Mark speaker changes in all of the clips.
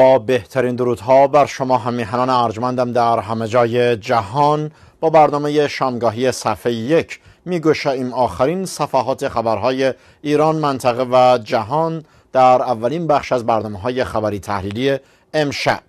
Speaker 1: با بهترین درودها بر شما همیهنان ارجمندم در همه جای جهان. با برنامه شامگاهی صفحه یک میگوشیم آخرین صفحات خبرهای ایران منطقه و جهان در اولین بخش از برنامه های خبری تحلیلی امشب.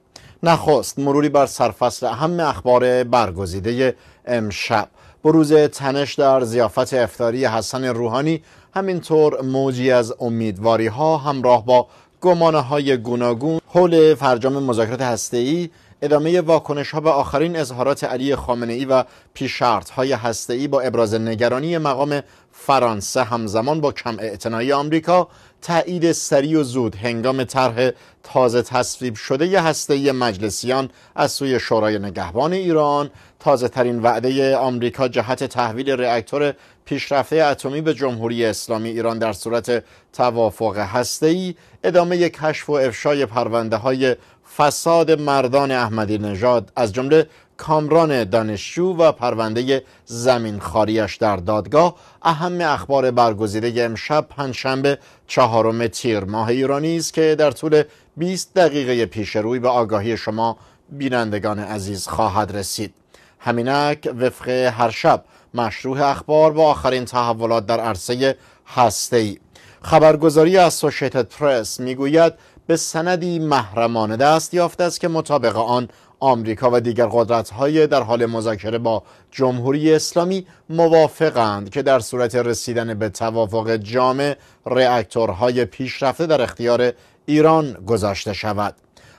Speaker 1: نخست مروری بر سرفصل اهم اخبار برگزیده امشب. بروز تنش در زیافت افتاری حسن روحانی همینطور موجی از امیدواری ها همراه با گمانه های گوناگون حول فرجام مذاکرات هسته‌ای ادامه واکنش ها به آخرین اظهارات علی خامنه ای و پیشرت های هسته ای با ابراز نگرانی مقام فرانسه همزمان با کم اعتنایی آمریکا تایید سریع و زود هنگام طرح تازه تصویب شده هسته مجلسیان از سوی شورای نگهبان ایران تازه ترین وعده آمریکا جهت تحویل رئاکتور پیشرفته اتمی به جمهوری اسلامی ایران در صورت توافق هسته‌ای ادامه کشف و افشای پرونده های فساد مردان احمدی نژاد از جمله کامران دانشجو و پرونده زمین خاریش در دادگاه اهم اخبار برگزیده امشب پنجشنبه چهارم تیر ماه ایرانی است که در طول 20 دقیقه پیش روی به آگاهی شما بینندگان عزیز خواهد رسید. همینک وفق هر شب مشروع اخبار با آخرین تحولات در عرصه هسته خبرگزاری اسوشیتد پرس می‌گوید به سندی محرمانه دست یافته است که مطابق آن آمریکا و دیگر قدرت‌های در حال مذاکره با جمهوری اسلامی موافقند که در صورت رسیدن به توافق جامع رئاکتورهای پیشرفته در اختیار ایران گذاشته شود.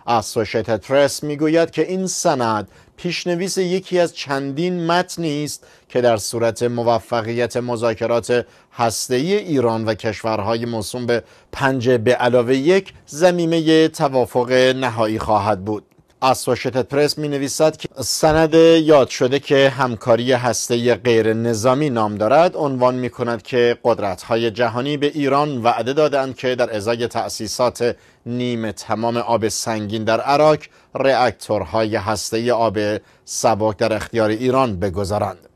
Speaker 1: اسوشیتد پرس می‌گوید که این سند پیشنویس یکی از چندین متنی است که در صورت موفقیت مذاکرات هسته‌ای ایران و کشورهای موسوم به پنج به علاوه یک زمینه توافق نهایی خواهد بود. اسوشیتد پرس می نویسد که سند یاد شده که همکاری هسته غیر نظامی نام دارد. عنوان می کند که قدرت های جهانی به ایران وعده دادند که در ازای تأسیسات نیمه تمام آب سنگین در عراق رئاکتورهای هسته آب سبک در اختیار ایران بگذارند.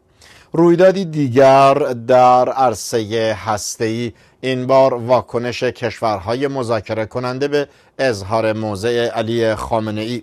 Speaker 1: رویدادی دیگر در عرصه هسته‌ای این بار واکنش کشورهای مذاکره کننده به اظهار موضع علی خامنه ای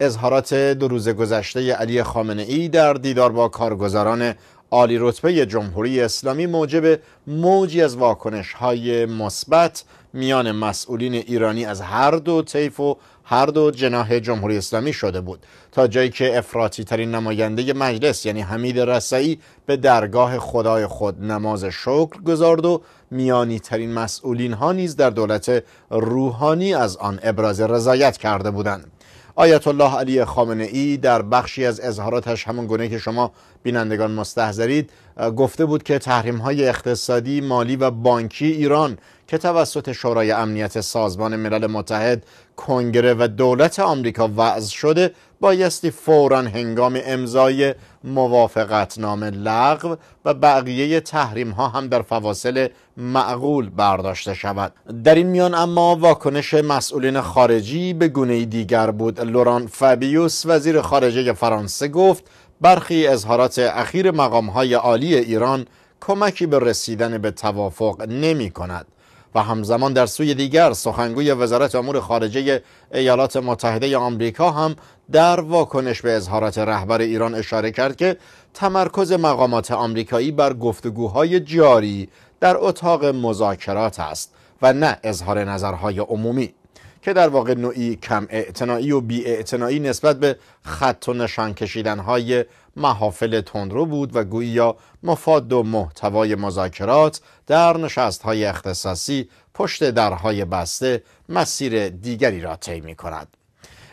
Speaker 1: اظهارات دو روز گذشته علی خامنه ای در دیدار با کارگزاران عالی رتبه جمهوری اسلامی موجب موجی از واکنش های مثبت میان مسئولین ایرانی از هر دو طیف و هر دو جناح جمهوری اسلامی شده بود. تا جایی که افراطی ترین نماینده مجلس یعنی حمید رسایی به درگاه خدای خود نماز شکر گذارد و میانی ترین مسئولین ها نیز در دولت روحانی از آن ابراز رضایت کرده بودند. آیت الله علی خامنه ای در بخشی از اظهاراتش همون گونه که شما بینندگان مستحضرید گفته بود که تحریم های اقتصادی، مالی و بانکی ایران که توسط شورای امنیت سازمان ملل متحد، کنگره و دولت آمریکا وضع شده بایستی فورا هنگام امضای موافقتنامه لغو و بقیه تحریم ها هم در فواصل معقول برداشته شود. در این میان اما واکنش مسئولین خارجی به گونه دیگر بود. لوران فابیوس وزیر خارجه فرانسه گفت برخی اظهارات اخیر مقام های عالی ایران کمکی به رسیدن به توافق نمی کند و همزمان در سوی دیگر سخنگوی وزارت امور خارجه ایالات متحده آمریکا هم در واکنش به اظهارات رهبر ایران اشاره کرد که تمرکز مقامات آمریکایی بر گفتگوهای جاری در اتاق مذاکرات است و نه اظهار نظرهای عمومی. که در واقع نوعی کم اعتنایی و بی اعتنایی نسبت به خط و نشان کشیدن های محافل تندرو بود و گویی مفاد و محتوای مذاکرات در نشست های اختصاصی پشت درهای بسته مسیر دیگری را طی می کند.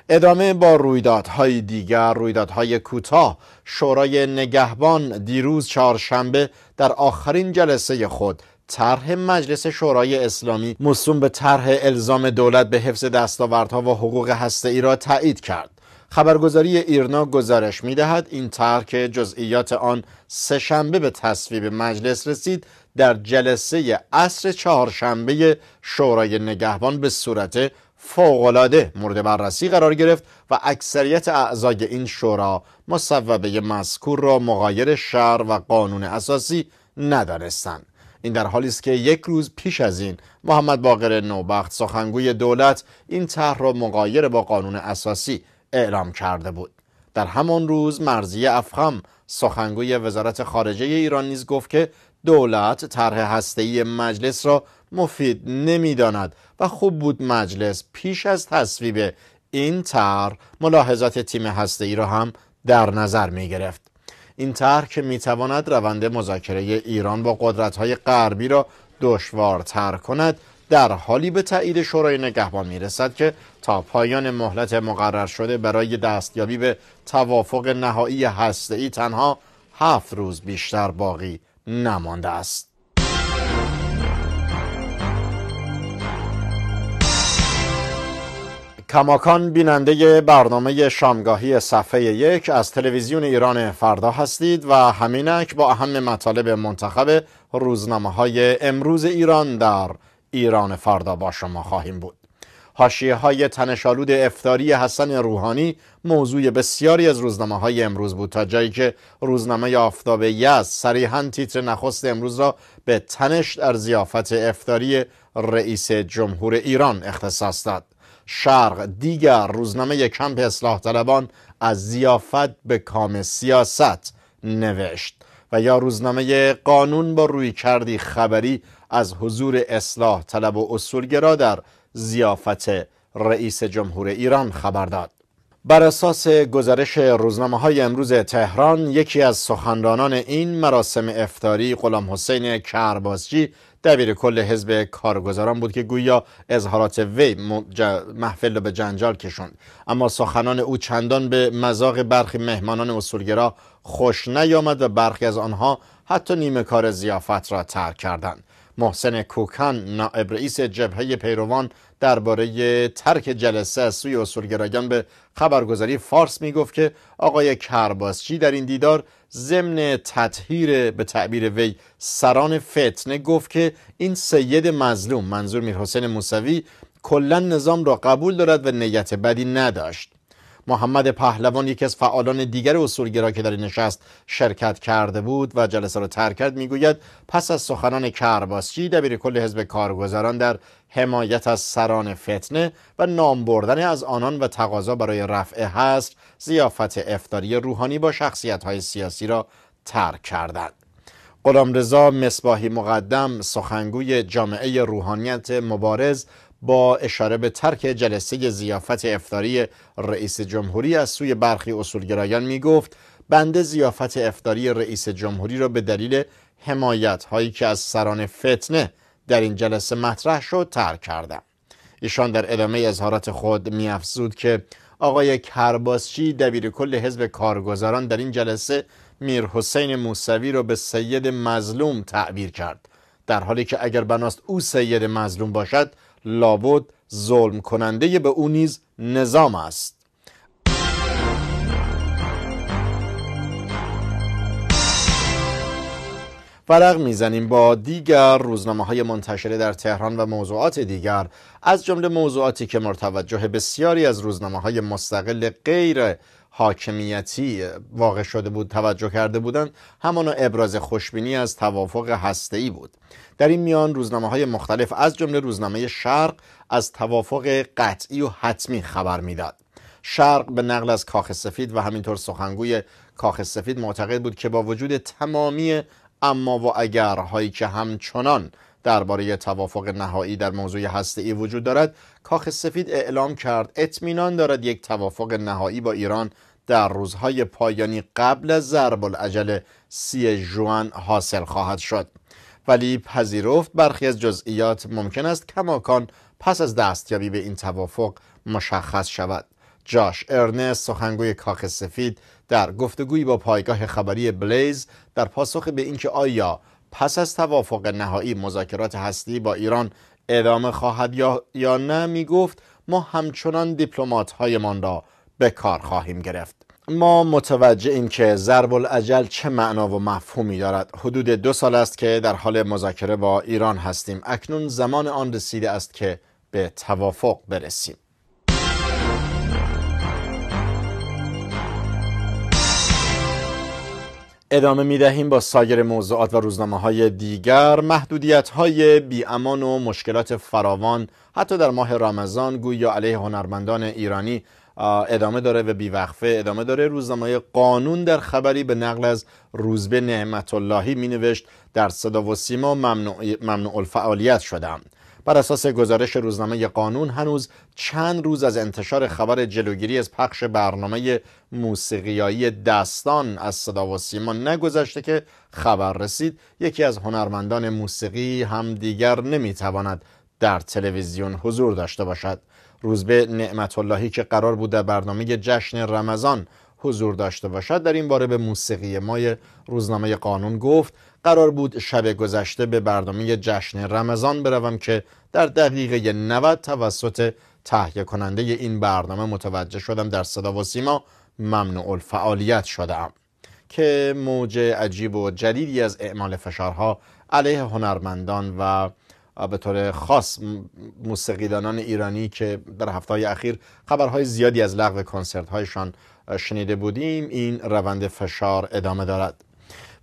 Speaker 1: ادامه با رویدادهای دیگر رویدادهای کوتاه شورای نگهبان دیروز چهارشنبه در آخرین جلسه خود طرح مجلس شورای اسلامی مصوم به طرح الزام دولت به حفظ دستاوردها و حقوق هسته را تایید کرد. خبرگزاری ایرنا گزارش می دهد این طرح که جزئیات آن سهشنبه به تصویب مجلس رسید در جلسه عصر چهارشنبه شورای نگهبان به صورت فوقالعاده مورد بررسی قرار گرفت و اکثریت اعضای این شورا مصوبه مذکور را مغایر شهر و قانون اساسی ندانستند. این در حالی است که یک روز پیش از این محمد باقر نوبخت سخنگوی دولت این طرح را مقایر با قانون اساسی اعلام کرده بود در همان روز مرزی افخم سخنگوی وزارت خارجه ایران نیز گفت که دولت طرح هسته‌ای مجلس را مفید نمی‌داند و خوب بود مجلس پیش از تصویب این طرح ملاحظات تیم هسته‌ای را هم در نظر می گرفت. این طرح که می تواند روند مذاکره ایران با قدرت‌های غربی را دشوارتر کند در حالی به تایید شورای نگهبان می رسد که تا پایان مهلت مقرر شده برای دستیابی به توافق نهایی هسته‌ای تنها هفت روز بیشتر باقی نمانده است. کماکان بیننده برنامه شامگاهی صفحه یک از تلویزیون ایران فردا هستید و همینک با اهم مطالب منتخب روزنامه های امروز ایران در ایران فردا با شما خواهیم بود. حاشیه های تنشالود افتاری حسن روحانی موضوع بسیاری از روزنامه های امروز بود تا جایی که روزنامه آفتاب یزد صریحا تیتر نخست امروز را به تنش در زیافت افتاری رئیس جمهور ایران اختصاص داد. شرق دیگر روزنامه کمپ اصلاح طلبان از زیافت به کام سیاست نوشت و یا روزنامه قانون با روی کردی خبری از حضور اصلاح طلب و اصولگرا در زیافت رئیس جمهور ایران خبر داد. بر اساس گزارش روزنامه های امروز تهران یکی از سخنرانان این مراسم افتاری غلام حسین کرباسجی دبیر کل حزب کارگزاران بود که گویا اظهارات وی محفل به جنجال کشوند. اما سخنان او چندان به مذاق برخی مهمانان اصولگرا خوش نیامد و برخی از آنها حتی نیمه کار زیافت را ترک کردند. محسن کوکن نائب رئیس جبهه پیروان درباره ترک جلسه از سوی اصولگرایان به خبرگزاری فارس می گفت که آقای کرباسچی در این دیدار ضمن تطهیر به تعبیر وی سران فتنه گفت که این سید مظلوم منظور میر حسین موسوی کلا نظام را قبول دارد و نیت بدی نداشت. محمد پهلوان یکی از فعالان دیگر اصولگرا که در این نشست شرکت کرده بود و جلسه را ترک کرد می‌گوید پس از سخنان کرباسچی دبیر کل حزب کارگزاران در حمایت از سران فتنه و نام بردن از آنان و تقاضا برای رفع حصر زیافت افتاری روحانی با شخصیت های سیاسی را ترک کردند. رضا مصباحی مقدم سخنگوی جامعه روحانیت مبارز با اشاره به ترک جلسه زیافت افتاری رئیس جمهوری از سوی برخی اصولگرایان می گفت بنده زیافت افتاری رئیس جمهوری را به دلیل حمایت هایی که از سران فتنه در این جلسه مطرح شد ترک کردم ایشان در ادامه اظهارات خود می افزود که آقای کرباسچی دبیر کل حزب کارگزاران در این جلسه میر حسین موسوی را به سید مظلوم تعبیر کرد در حالی که اگر بناست او سید مظلوم باشد لابد ظلم کننده به او نیز نظام است. ورق می‌زنیم با دیگر روزنامه های منتشره در تهران و موضوعات دیگر. از جمله موضوعاتی که مرتوجه بسیاری از روزنامه های مستقل غیر حاکمیتی واقع شده بود توجه کرده بودند همان ابراز خوشبینی از توافق هسته‌ای بود. در این میان روزنامه های مختلف از جمله روزنامه شرق از توافق قطعی و حتمی خبر می‌داد. شرق به نقل از کاخ سفید و همینطور سخنگوی کاخ سفید معتقد بود که با وجود تمامی اما و اگرهایی که همچنان درباره توافق نهایی در موضوع هسته وجود دارد کاخ سفید اعلام کرد اطمینان دارد یک توافق نهایی با ایران در روزهای پایانی قبل از ضرب العجل سی جوان حاصل خواهد شد. ولی پذیرفت برخی از جزئیات ممکن است کماکان پس از دستیابی به این توافق مشخص شود. جاش ارنست سخنگوی کاخ سفید در گفتگویی با پایگاه خبری بلیز در پاسخ به اینکه آیا پس از توافق نهایی مذاکرات هستی با ایران ادامه خواهد یا, یا نه می گفت ما همچنان دیپلمات هایمان را به کار خواهیم گرفت. ما متوجه این که ضرب العجل چه معنا و مفهومی دارد. حدود دو سال است که در حال مذاکره با ایران هستیم. اکنون زمان آن رسیده است که به توافق برسیم. ادامه می دهیم با سایر موضوعات و روزنامه های دیگر. محدودیت های بیامان و مشکلات فراوان حتی در ماه رمضان گویا علیه هنرمندان ایرانی ادامه داره و بیوقفه. ادامه داره روزنامه قانون در خبری به نقل از روزبه نعمت اللهی می نوشت در صدا و سیما ممنوع, ممنوع الفعالیت شدم. بر اساس گزارش روزنامه قانون هنوز چند روز از انتشار خبر جلوگیری از پخش برنامه موسیقیایی دستان از صدا و سیما نگذشته که خبر رسید. یکی از هنرمندان موسیقی هم دیگر نمی‌تواند در تلویزیون حضور داشته باشد. روزبه نعمت اللهی که قرار بود در برنامه جشن رمضان حضور داشته باشد در این باره به موسیقی مای روزنامه قانون گفت قرار بود شب گذشته به برنامه جشن رمضان بروم که در دقیقه 90 توسط تهیه کننده این برنامه متوجه شدم در صدا و سیما ممنوع الفعالیت شدم که موج عجیب و جدیدی از اعمال فشارها علیه هنرمندان و به طور خاص موسیقیدانان ایرانی که در هفته اخیر خبرهای زیادی از لغو کنسرت هایشان شنیده بودیم این روند فشار ادامه دارد.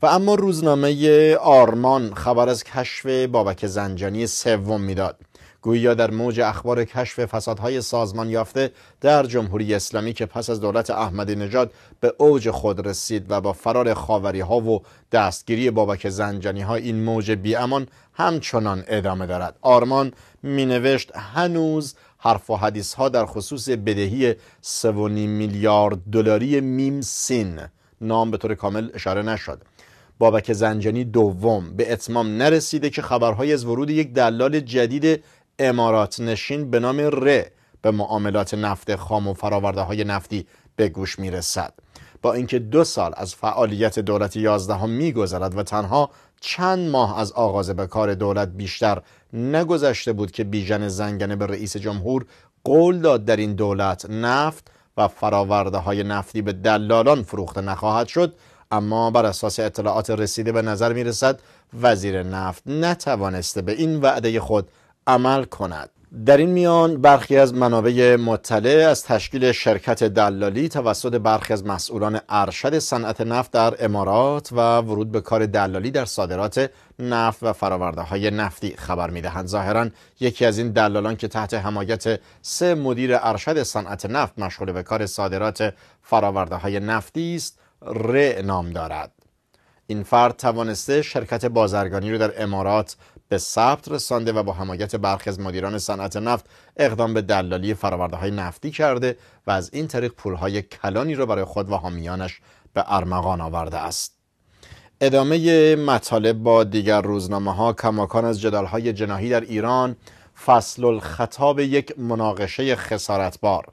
Speaker 1: و اما روزنامه آرمان خبر از کشف بابک زنجانی سوم می‌داد. گویا در موج اخبار کشف فسادهای سازمان یافته در جمهوری اسلامی که پس از دولت احمدی نژاد به اوج خود رسید و با فرار خاوری ها و دستگیری بابک زنجانی ها این موج بیامان همچنان ادامه دارد. آرمان می نوشت هنوز حرف و حدیث ها در خصوص بدهی 3.5 میلیارد دلاری میم سین نام به طور کامل اشاره نشد. بابک زنجانی دوم به اتمام نرسیده که خبرهای از ورود یک دلال جدید امارات نشین به نام ر به معاملات نفت خام و فراورده های نفتی به گوش می رسد. با اینکه دو سال از فعالیت دولت یازدهم میگذرد و تنها چند ماه از آغاز به کار دولت بیشتر نگذشته بود که بیژن زنگنه به رئیس جمهور قول داد در این دولت نفت و فراورده های نفتی به دلالان فروخته نخواهد شد اما بر اساس اطلاعات رسیده به نظر می رسد وزیر نفت نتوانسته به این وعده خود عمل کند. در این میان برخی از منابع مطلع از تشکیل شرکت دلالی توسط برخی از مسئولان ارشد صنعت نفت در امارات و ورود به کار دلالی در صادرات نفت و فراورده های نفتی خبر می‌دهند. ظاهرا یکی از این دلالان که تحت حمایت سه مدیر ارشد صنعت نفت مشغول به کار صادرات فراورده های نفتی است ر نام دارد. این فرد توانسته شرکت بازرگانی رو در امارات به ثبت رسانده و با حمایت برخی از مدیران صنعت نفت اقدام به دلالی فراورده های نفتی کرده و از این طریق پولهای کلانی را برای خود و حامیانش به ارمغان آورده است. ادامه مطالب با دیگر روزنامه ها کماکان از جدال های جناهی در ایران فصل الخطاب یک مناقشه خسارتبار.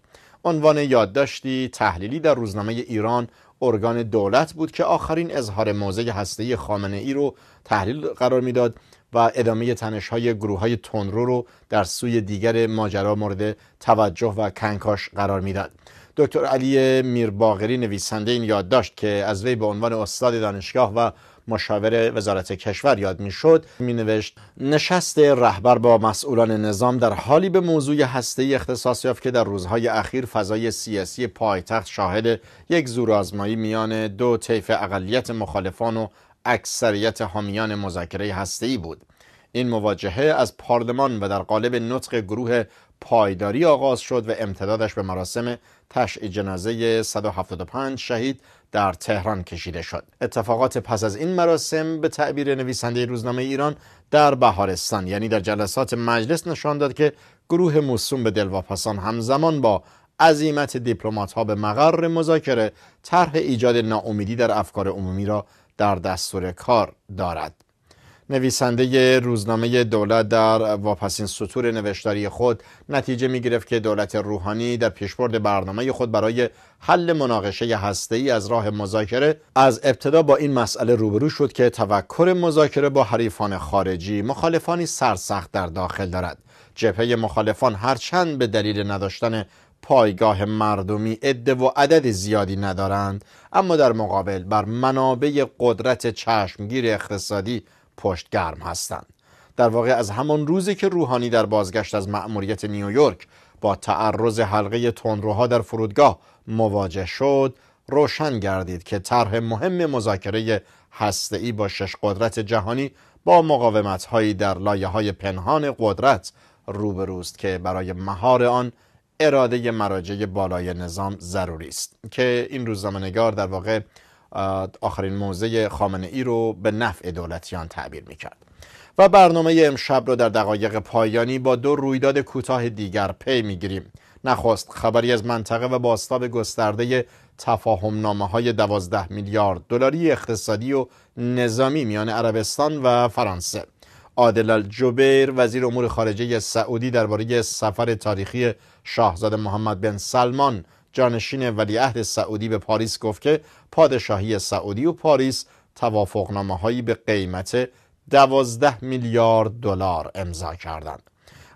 Speaker 1: عنوان یادداشتی تحلیلی در روزنامه ایران ارگان دولت بود که آخرین اظهار موضع هسته خامنه ای رو تحلیل قرار می‌داد و ادامه تنش های گروه های تندرو رو در سوی دیگر ماجرا مورد توجه و کنکاش قرار می‌داد. دکتر علی میرباغری نویسنده این یادداشت که از وی به عنوان استاد دانشگاه و مشاور وزارت کشور یاد می‌شد می نوشت نشست رهبر با مسئولان نظام در حالی به موضوع هسته اختصاص یافت که در روزهای اخیر فضای سیاسی پایتخت شاهد یک زورآزمایی میان دو طیف اقلیت مخالفان و اکثریت حامیان مذاکره ای بود. این مواجهه از پارلمان و در قالب نطق گروه پایداری آغاز شد و امتدادش به مراسم تشع جنازه 175 شهید در تهران کشیده شد. اتفاقات پس از این مراسم به تعبیر نویسنده روزنامه ایران در بهارستان یعنی در جلسات مجلس نشان داد که گروه موسوم به دلواپسان همزمان با عظیمت دیپلمات ها به مقر مذاکره طرح ایجاد ناامیدی در افکار عمومی را در دستور کار دارد. نویسنده روزنامه دولت در واپسین سطور نوشتاری خود نتیجه می گرفت که دولت روحانی در پیشبرد برنامه خود برای حل مناقشه هسته از راه مذاکره از ابتدا با این مسئله روبرو شد که توکر مذاکره با حریفان خارجی مخالفانی سرسخت در داخل دارد. جبهه مخالفان هرچند به دلیل نداشتن پایگاه مردمی عده و عدد زیادی ندارند اما در مقابل بر منابع قدرت چشمگیر اقتصادی پشتگرم هستند. در واقع از همان روزی که روحانی در بازگشت از مأموریت نیویورک با تعرض حلقه تندروها در فرودگاه مواجه شد روشن گردید که طرح مهم مذاکره هسته‌ای با شش قدرت جهانی با مقاومت‌هایی در لایه های پنهان قدرت روبروست که برای مهار آن اراده مراجع بالای نظام ضروری است که این روزنامه‌نگار در واقع آخرین موضع خامنه ای رو به نفع دولتیان تعبیر می‌کرد. و برنامه امشب رو در دقایق پایانی با دو رویداد کوتاه دیگر پی می‌گیریم. نخست خبری از منطقه و باستاب گسترده تفاهم نامه های دوازده میلیارد دلاری اقتصادی و نظامی میان عربستان و فرانسه. عادل الجبیر وزیر امور خارجه سعودی درباره سفر تاریخی شاهزاده محمد بن سلمان جانشین ولیعهد سعودی به پاریس گفت که پادشاهی سعودی و پاریس توافقنامه هایی به قیمت دوازده میلیارد دلار امضا کردند.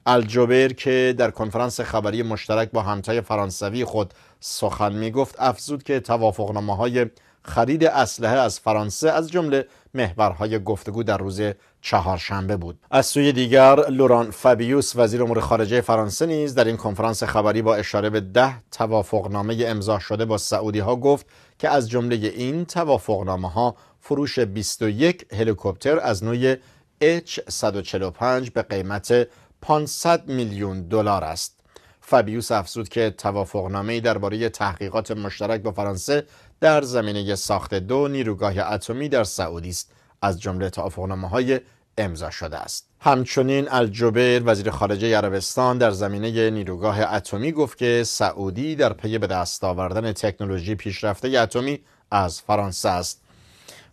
Speaker 1: الجبیر که در کنفرانس خبری مشترک با همتای فرانسوی خود سخن می گفت افزود که توافقنامه های خرید اسلحه از فرانسه از جمله محورهای گفتگو در روز چهارشنبه بود از سوی دیگر لوران فابیوس وزیر امور خارجه فرانسه نیز در این کنفرانس خبری با اشاره به ده توافقنامه امضا شده با سعودی ها گفت که از جمله این توافقنامه ها فروش 21 هلیکوپتر از نوع H145 به قیمت 500 میلیون دلار است. فابیوس افزود که توافقنامه درباره تحقیقات مشترک با فرانسه در زمینه ساخت دو نیروگاه اتمی در سعودی است از جمله توافقنامه های امضا شده است. همچنین الجبیر وزیر خارجه عربستان در زمینه نیروگاه اتمی گفت که سعودی در پی به دست آوردن تکنولوژی پیشرفته اتمی از فرانسه است.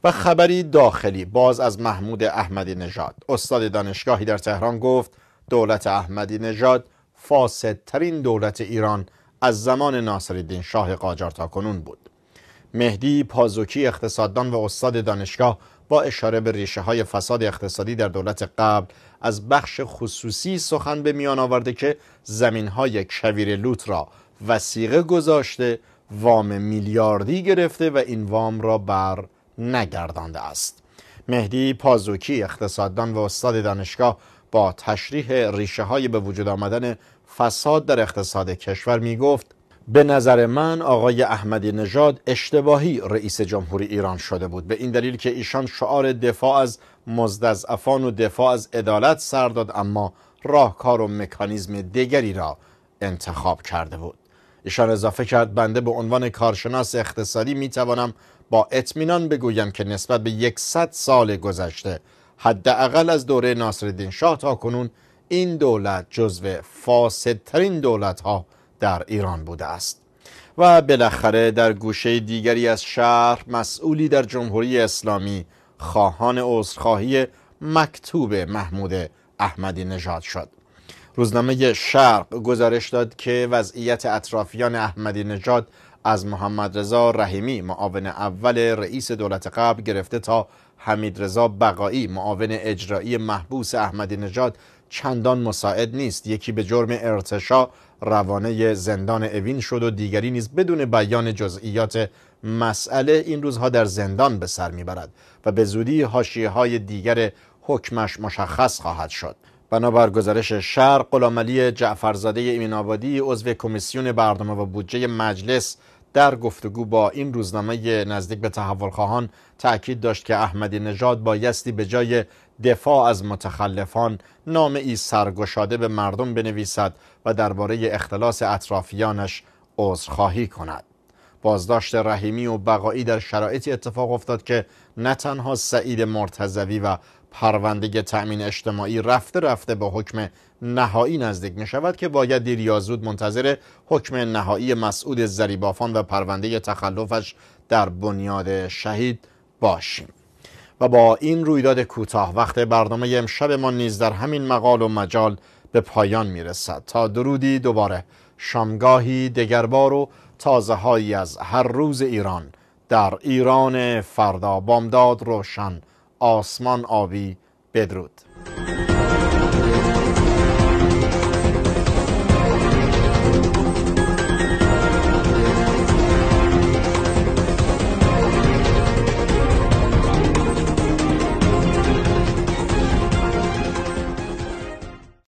Speaker 1: و خبری داخلی باز از محمود احمدی نژاد. استاد دانشگاهی در تهران گفت دولت احمدی نژاد فاسدترین دولت ایران از زمان ناصرالدین شاه قاجار تا کنون بود. مهدی پازوکی اقتصاددان و استاد دانشگاه با اشاره به ریشه های فساد اقتصادی در دولت قبل از بخش خصوصی سخن به میان آورده که زمین های کویر لوت را وسیقه گذاشته وام میلیاردی گرفته و این وام را بر نگردانده است. مهدی پازوکی اقتصاددان و استاد دانشگاه با تشریح ریشه های به وجود آمدن فساد در اقتصاد کشور می گفت به نظر من آقای احمدی نژاد اشتباهی رئیس جمهوری ایران شده بود. به این دلیل که ایشان شعار دفاع از مزدزعفان و دفاع از عدالت سر داد اما راهکار و مکانیزم دیگری را انتخاب کرده بود. ایشان اضافه کرد بنده به عنوان کارشناس اقتصادی می توانم با اطمینان بگویم که نسبت به یکصد سال گذشته حداقل از دوره ناصرالدین شاه تا کنون این دولت جزو فاسدترین دولت ها در ایران بوده است. و بالاخره در گوشه دیگری از شهر مسئولی در جمهوری اسلامی خواهان عذرخواهی مکتوب محمود احمدی نژاد شد. روزنامه شرق گزارش داد که وضعیت اطرافیان احمدی نژاد از محمد رضا رحیمی معاون اول رئیس دولت قبل گرفته تا حمید رضا بقایی معاون اجرایی محبوس احمدی نژاد چندان مساعد نیست. یکی به جرم ارتشا روانه زندان اوین شد و دیگری نیز بدون بیان جزئیات مسئله این روزها در زندان به سر می‌برد و به زودی حاشیه های دیگر حکمش مشخص خواهد شد. بنابر گزارش شرق غلامعلی جعفرزاده امین آبادی عضو کمیسیون برنامه و بودجه مجلس در گفتگو با این روزنامه نزدیک به تحول خواهان تأکید داشت که احمدی نژاد بایستی به جای دفاع از متخلفان. نامه ای سرگشاده به مردم بنویسد و درباره اختلاس اطرافیانش عذرخواهی کند. بازداشت رحیمی و بقایی در شرایطی اتفاق افتاد که نه تنها سعید مرتزوی و پرونده تأمین اجتماعی رفته رفته به حکم نهایی نزدیک می شود که باید دیر منتظر حکم نهایی مسعود زریبافان و پرونده تخلفش در بنیاد شهید باشیم. و با این رویداد کوتاه وقت برنامه امشب ما نیز در همین مقال و مجال به پایان می رسد تا درودی دوباره. شامگاهی دگربار و تازه هایی از هر روز ایران. در ایران فردا. بامداد روشن. آسمان آبی. بدرود.